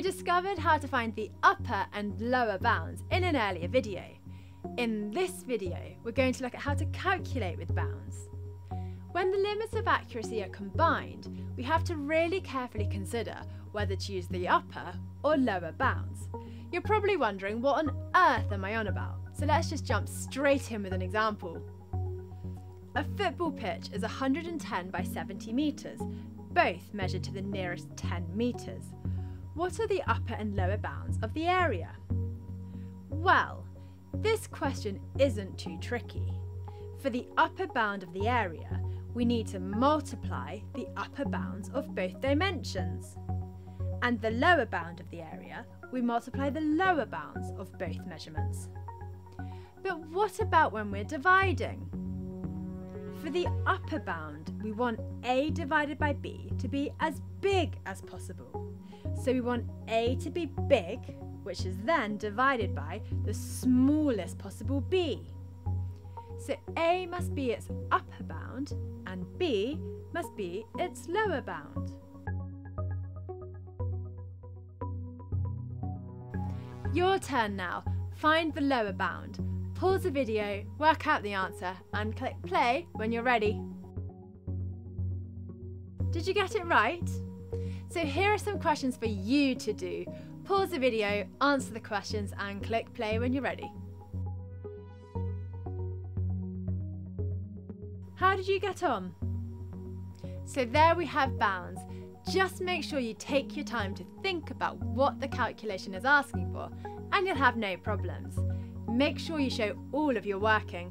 We discovered how to find the upper and lower bounds in an earlier video. In this video, we're going to look at how to calculate with bounds. When the limits of accuracy are combined, we have to really carefully consider whether to use the upper or lower bounds. You're probably wondering what on earth am I on about, so let's just jump straight in with an example. A football pitch is 110 by 70 metres, both measured to the nearest 10 metres. What are the upper and lower bounds of the area? Well, this question isn't too tricky. For the upper bound of the area, we need to multiply the upper bounds of both dimensions. And the lower bound of the area, we multiply the lower bounds of both measurements. But what about when we're dividing? For the upper bound, we want a divided by b to be as big as possible. So we want a to be big, which is then divided by the smallest possible b. So a must be its upper bound and b must be its lower bound. Your turn now. Find the lower bound Pause the video, work out the answer, and click play when you're ready. Did you get it right? So here are some questions for you to do. Pause the video, answer the questions, and click play when you're ready. How did you get on? So there we have bounds. Just make sure you take your time to think about what the calculation is asking for and you'll have no problems. Make sure you show all of your working.